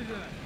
Hadi dönelim.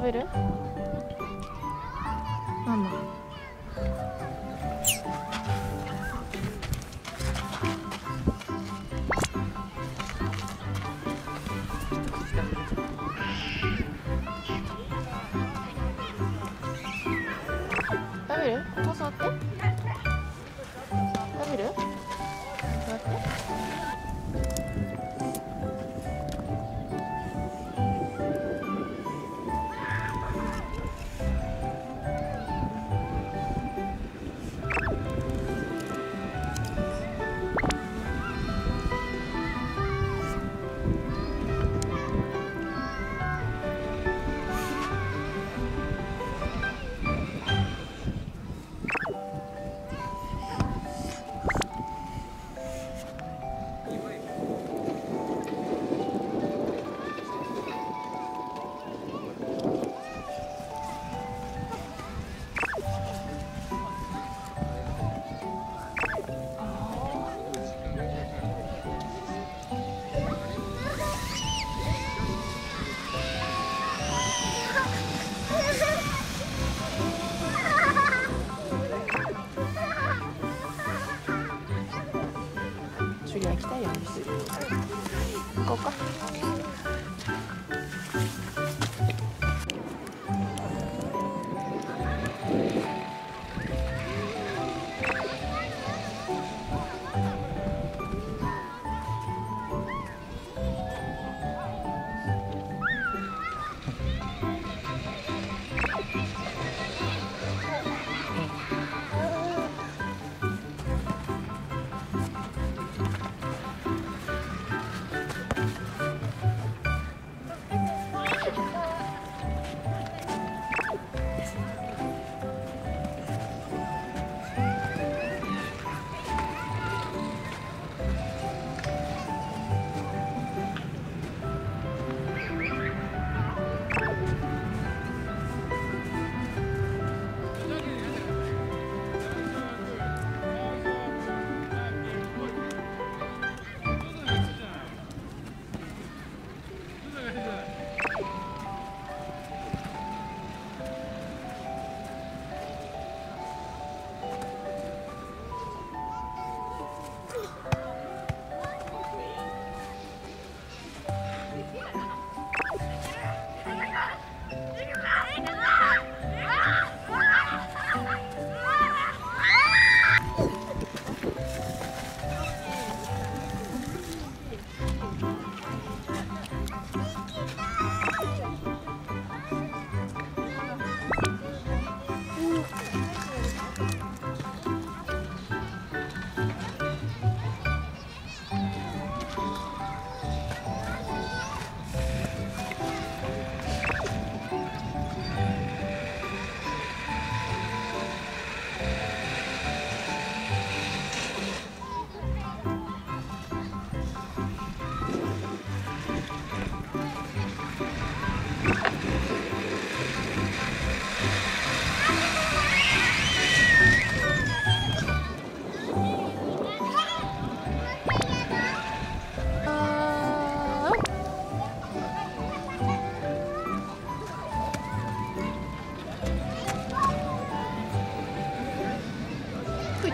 食べる？ママ食べる？お父さんって？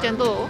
进度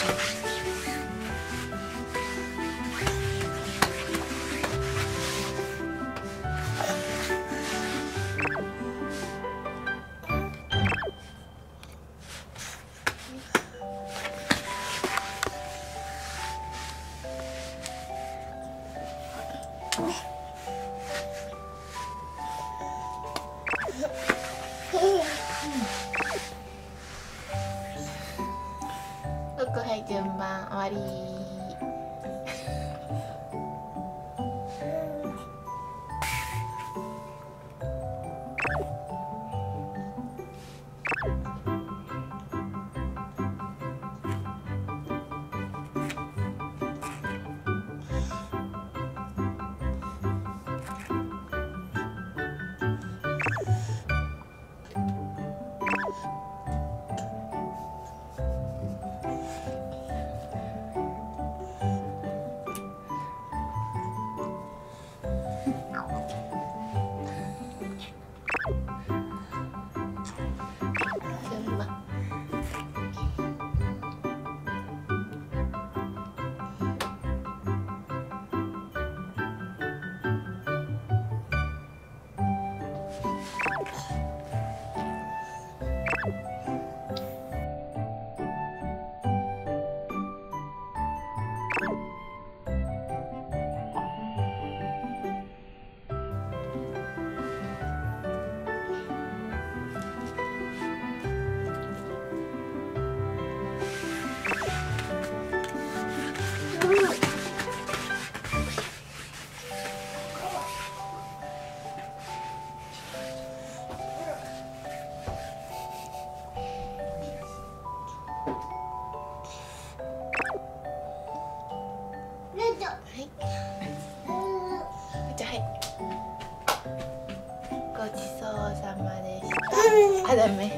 yourself. はい順番終わり Adam.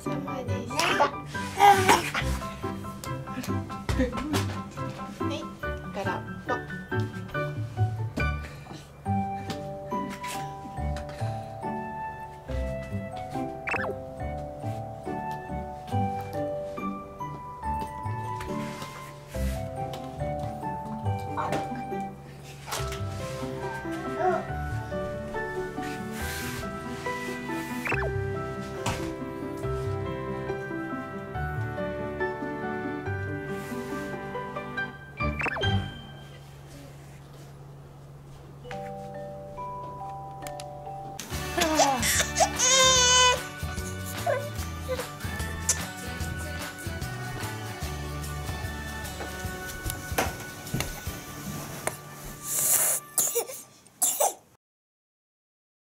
さまでした。